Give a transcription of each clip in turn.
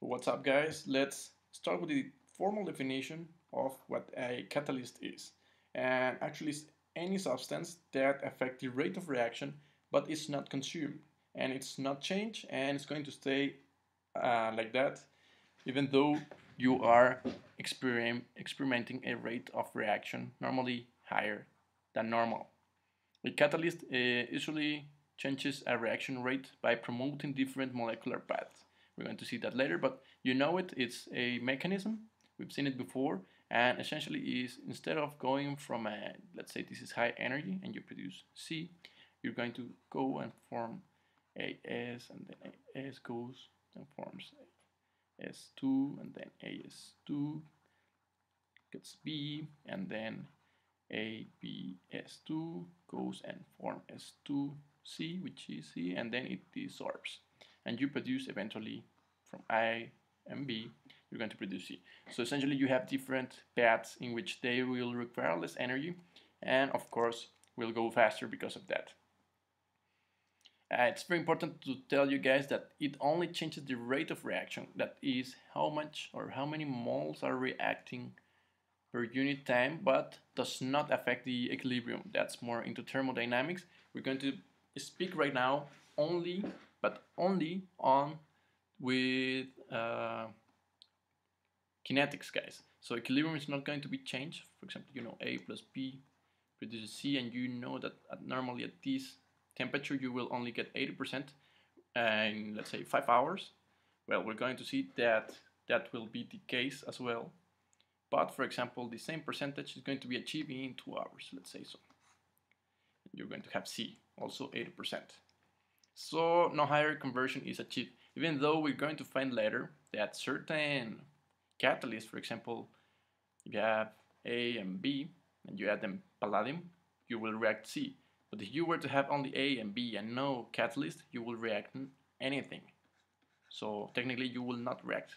What's up guys? Let's start with the formal definition of what a catalyst is. And actually it's any substance that affects the rate of reaction but it's not consumed and it's not changed and it's going to stay uh, like that even though you are experiment, experimenting a rate of reaction normally higher than normal. A catalyst uh, usually changes a reaction rate by promoting different molecular paths. We're going to see that later, but you know it, it's a mechanism. We've seen it before, and essentially is instead of going from a, let's say this is high energy and you produce C, you're going to go and form a S and then a S goes and forms S2 and then AS2 gets B and then ABS2 goes and form S2C which is C and then it desorbs and you produce eventually from I and B you're going to produce C. So essentially you have different paths in which they will require less energy and of course will go faster because of that. Uh, it's very important to tell you guys that it only changes the rate of reaction that is how much or how many moles are reacting per unit time but does not affect the equilibrium that's more into thermodynamics we're going to speak right now only but only on with uh, kinetics guys. So equilibrium is not going to be changed. For example you know A plus B produces C and you know that at normally at this temperature you will only get 80% in let's say 5 hours. Well we're going to see that that will be the case as well. But for example the same percentage is going to be achieved in 2 hours let's say so you're going to have C also 80% so no higher conversion is achieved, even though we're going to find later that certain catalysts, for example, if you have A and B, and you add them palladium, you will react C. But if you were to have only A and B and no catalyst, you will react anything. So technically you will not react.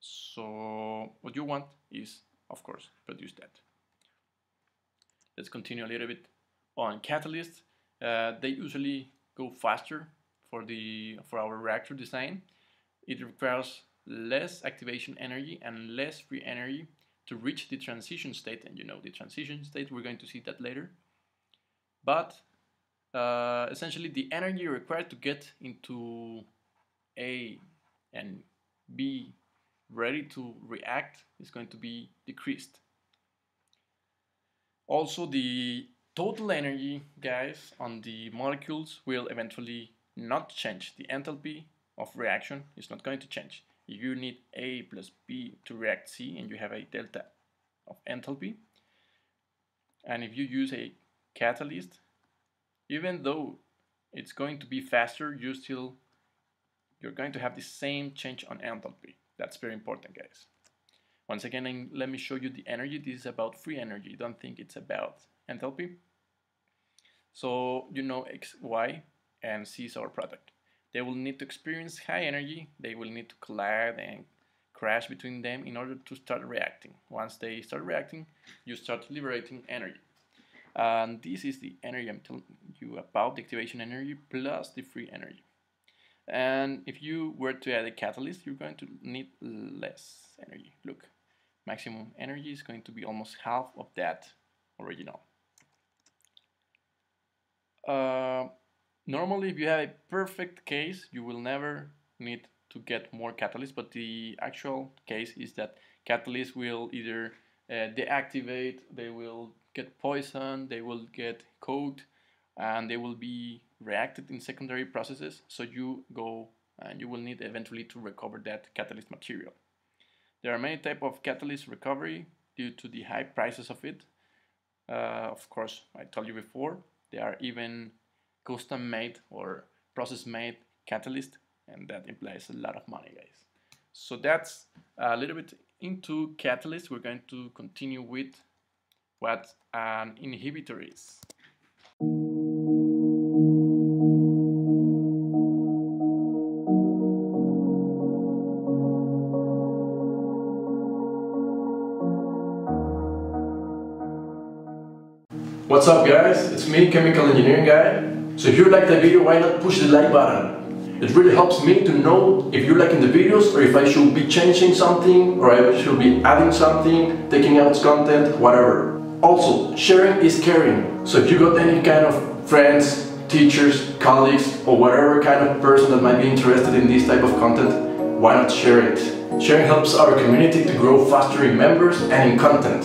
So what you want is, of course, produce that. Let's continue a little bit on catalysts. Uh, they usually go faster for the for our reactor design. It requires less activation energy and less free energy to reach the transition state. And you know the transition state, we're going to see that later. But uh, essentially the energy required to get into A and B ready to react is going to be decreased. Also the total energy, guys, on the molecules will eventually not change. The enthalpy of reaction is not going to change. You need A plus B to react C and you have a delta of enthalpy. And if you use a catalyst, even though it's going to be faster, you still you're going to have the same change on enthalpy. That's very important, guys. Once again, let me show you the energy. This is about free energy. Don't think it's about enthalpy. So you know X, Y, and C is our product. They will need to experience high energy, they will need to collide and crash between them in order to start reacting. Once they start reacting, you start liberating energy. And this is the energy I'm telling you about, the activation energy plus the free energy. And if you were to add a catalyst, you're going to need less energy. Look, maximum energy is going to be almost half of that original. Uh, normally, if you have a perfect case, you will never need to get more catalyst, but the actual case is that catalyst will either uh, deactivate, they will get poisoned, they will get cooked, and they will be reacted in secondary processes. So you go and you will need eventually to recover that catalyst material. There are many type of catalyst recovery due to the high prices of it. Uh, of course, I told you before, they are even custom made or process made catalyst and that implies a lot of money guys. So that's a little bit into catalyst. We're going to continue with what an inhibitor is. What's up guys, it's me, Chemical Engineering Guy. So if you like the video, why not push the like button? It really helps me to know if you're liking the videos or if I should be changing something or I should be adding something, taking out content, whatever. Also, sharing is caring. So if you got any kind of friends, teachers, colleagues, or whatever kind of person that might be interested in this type of content, why not share it? Sharing helps our community to grow faster in members and in content.